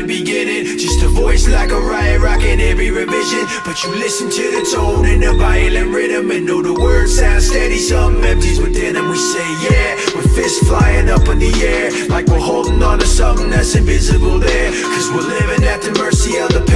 the beginning. Just a voice like a riot rocking every revision. But you listen to the tone and the violent rhythm And know the words sound steady, something empties within them We say yeah, with fists flying up in the air Like we're holding on to something that's invisible there. Cause we're living at the mercy of the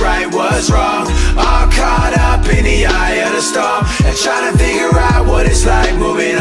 right was wrong. All caught up in the eye of the storm And trying to figure out what it's like moving